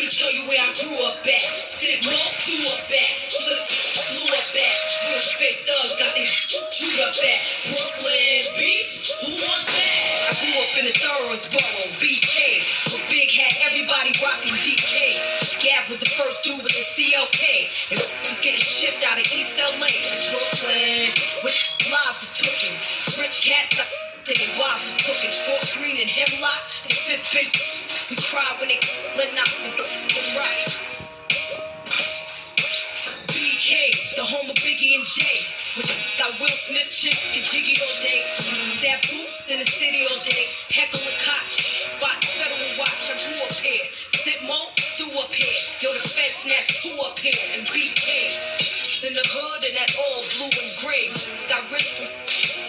me tell you where I grew up at. Threw up at. Flip, blew up at. Real fake thugs got their chewed up at. Brooklyn beef, who want that? I grew up in the thoroughs borough, BK. With big hat, everybody rocking DK. Gav was the first dude with the CLK. And was getting shipped out of East LA Brooklyn. With lives was taken. Rich cats, I thinking wives was cooking. Fort Greene and Hemlock, the fifth big. Cry when the the rock. BK, the home of Biggie and Jay. With got Will Smith chicks, get jiggy all day. That boots in the city all day. Heckler and Koch, spot federal watch. I grew up here. Sit Mo, do up here. Yo, the Fed snatched two up here. And BK. In the hood and that all blue and gray. Got rich from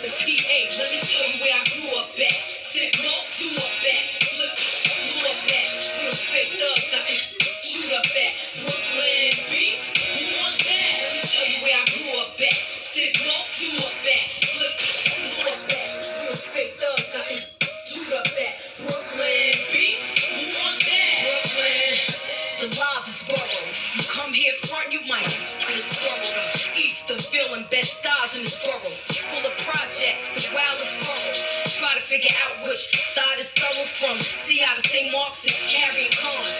come here front, you might in this borough. Easterville and Best Stars in this borough. Full of projects, the wildest borough. Try to figure out which side is thorough from. See how the same Mark's is carrying cons.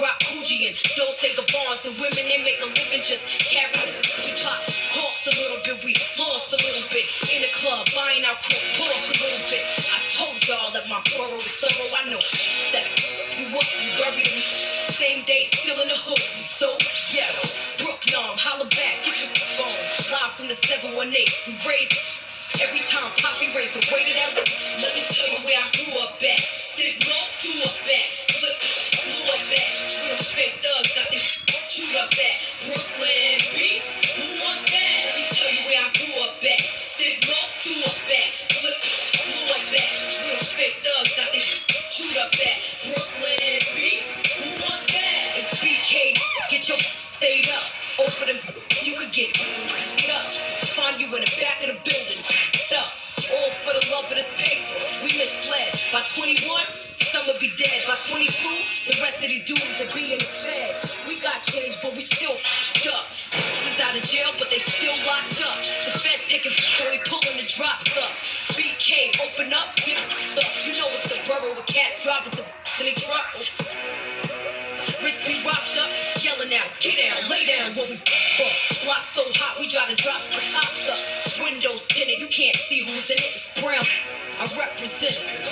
Rock Coogi and say Gabons. The women, they make a living just carrying. We pop costs a little bit, we lost a little bit. In the club, buying our cross, cost a little bit. I told y'all that my borough is thorough. I know that you you buried me. Same day, still 718. We raised every time Poppy raised the weight of that. Let me tell you where I grew up at. Sigma, threw a at. You could get up. Find you in the back of the building. Up. All for the love of this paper. We misled. By 21, some will be dead. By 22, the rest of these dudes will be in the fed. We got change, but we still f***ed up. This Is out of jail, but they still locked up. The feds taking so we pulling the drops up. BK, open up, get up. You know it's the borough with cats driving the in they truck. Wrist be rocked up, yelling out, get lay down, what we fuck. Block so hot, we try to drop the tops up. Windows tinted, you can't see who's in it. It's brown. I represent.